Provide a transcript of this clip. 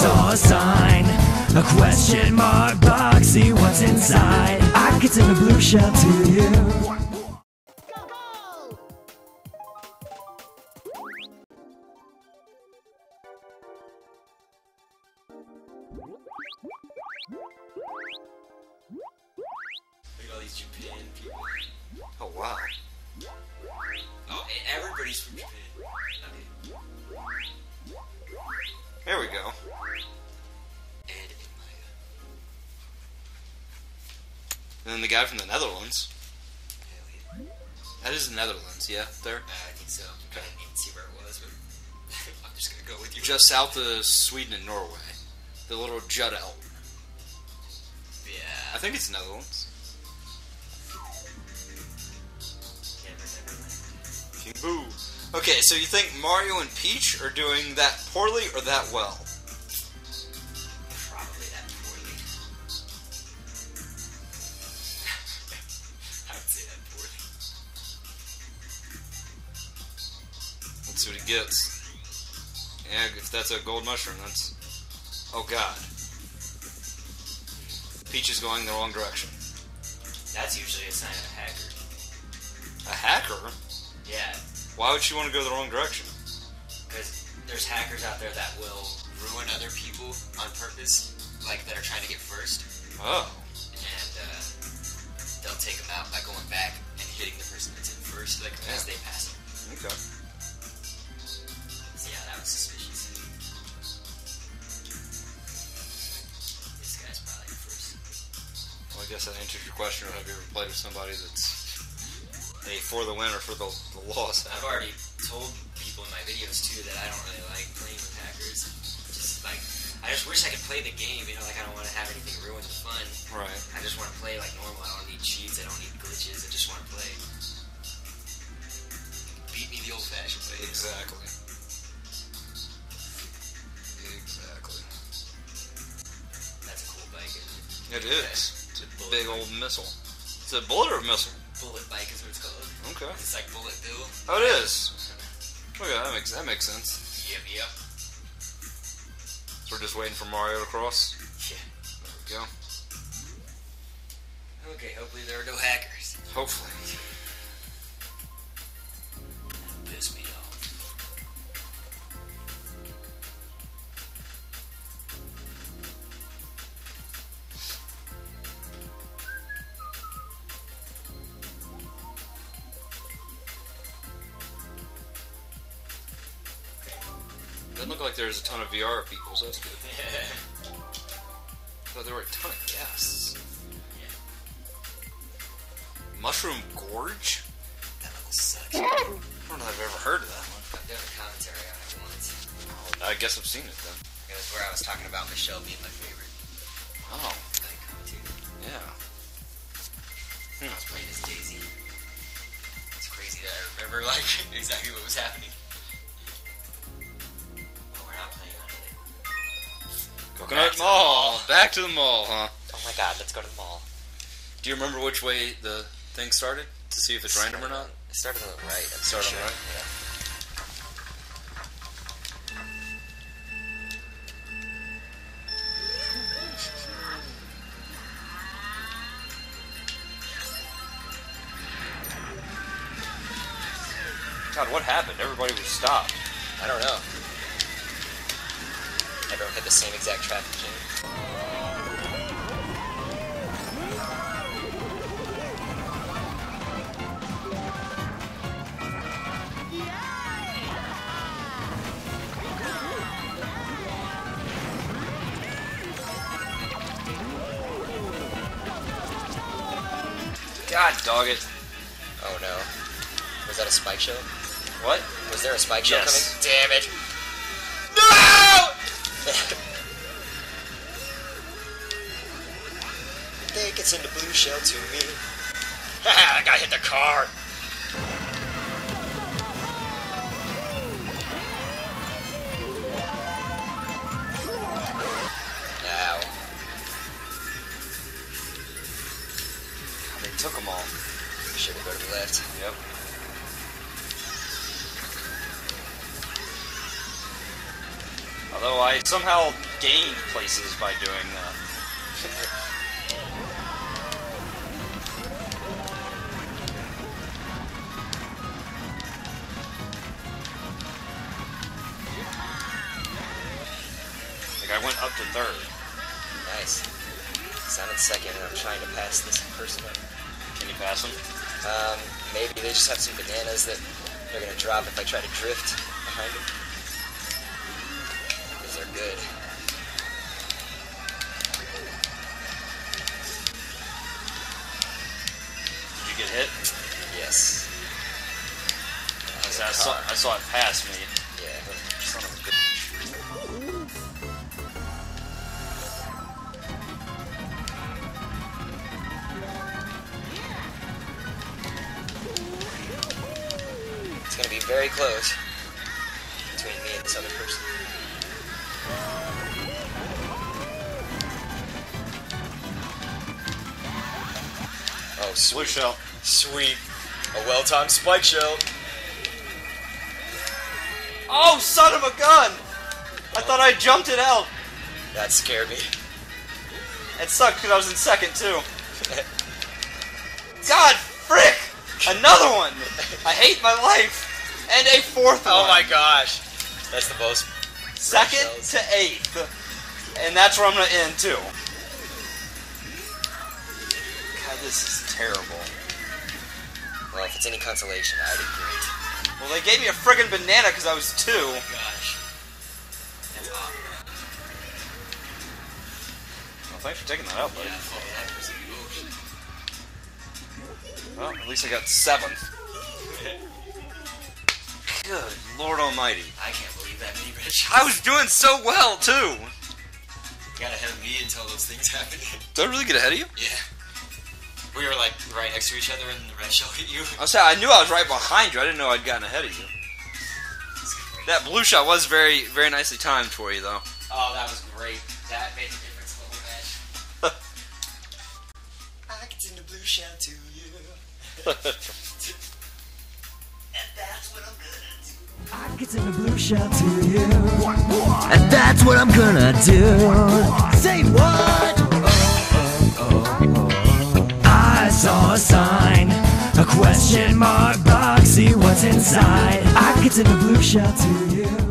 saw a sign, a question mark box. See what's inside. I could send a blue shell to you. Look at all these Japan people. Oh wow. Oh, everybody's from Japan. And then the guy from the Netherlands. That is the Netherlands, yeah. There. Uh, I think so. I didn't even see where it was, but I'm just gonna go with you. Just south of Sweden and Norway. The little Judd Yeah. I think it's Netherlands. Never, never mind. King Boo. Okay, so you think Mario and Peach are doing that poorly or that well? Let's what he gets. Yeah, if that's a gold mushroom, that's. Oh god. Peach is going the wrong direction. That's usually a sign of a hacker. A hacker? Yeah, Why would she want to go the wrong direction? because there's hackers out there that will ruin other people on purpose, like that are trying to get first, Oh. and uh, they'll take them out by going back and hitting the person that's in first, like as they pass them. Okay. Guess that answers your question. Have you ever played with somebody that's a for the win or for the, the loss? I've already told people in my videos too that I don't really like playing with hackers. Just like, I just wish I could play the game. You know, like I don't want to have anything ruin the fun. Right. I just want to play like normal. I don't need cheats. I don't need glitches. I just want to play. Beat me the old-fashioned way. Exactly. Exactly. That's a cool bike. Isn't It is. Big old missile. It's a bullet or a missile? Bullet bike is what it's called. Okay. It's like Bullet Bill. Oh, it is. Okay, that makes that makes sense. Yep, yep. So we're just waiting for Mario to cross. Yeah. There we go. Okay, hopefully there are no hackers. Hopefully. Doesn't look like there's a ton of VR people, so that's good. But there were a ton of guests. Mushroom Gorge? that level sucks. I don't know if I've ever heard of that one. I've done a commentary on it once. Oh, I guess I've seen it then. It was where I was talking about Michelle being my favorite. Oh, Like commentator. yeah. Hmm. I was playing as Daisy. It's crazy that I remember like exactly what was happening. Coconut Back to the Mall. Back to the mall, huh? Oh my god, let's go to the mall. Do you remember which way the thing started to see if it's random or not? It started on the right. I'm Started on the right? Yeah. God, what happened? Everybody was stopped. I don't know. Everyone hit the same exact traffic jam. God dog it. Oh no. Was that a spike shell? What? Was there a spike shell Yes. coming? Damn it. No! They gets into blue shell to me. Haha, that guy hit the car. Ow. They took them all. Should have go to the left. Yep. Although I somehow gained places by doing that. Like I went up to third. Nice. So I'm in second, and I'm trying to pass this person. Can you pass him? Um, maybe they just have some bananas that they're gonna drop if I try to drift behind them. Good. Did you get hit? Yes. I saw, I saw, I saw it pass me. Yeah. Son of a bitch. It's gonna be very close between me and this other person. Oh, Blue sweet. shell. Sweet. A well-timed spike shell. Oh, son of a gun! I thought I jumped it out. That scared me. It sucked because I was in second too. God, frick! Another one. I hate my life. And a fourth oh one. oh my gosh. That's the most. Second to eighth, and that's where I'm gonna end too. God, this is terrible. Well, if it's any consolation, I did great. Well, they gave me a friggin' banana because I was two. Gosh. That's awful. Well, thanks for taking that out, buddy. that was Well, at least I got seventh. Good Lord Almighty. I can't believe that many red. I was doing so well too. got ahead of me until those things happened. Did I really get ahead of you? yeah. We were like right next to each other, and the red shell hit you. I said I knew I was right behind you. I didn't know I'd gotten ahead of you. That blue shot was very, very nicely timed for you, though. Oh, that was great. That made a difference in the whole match. I can send a blue shell to you. and that's what I'm gonna do. I can send a blue shell to you. And that's what I'm gonna do. Say what? Question mark box. See what's inside. I can send a blue shell to you.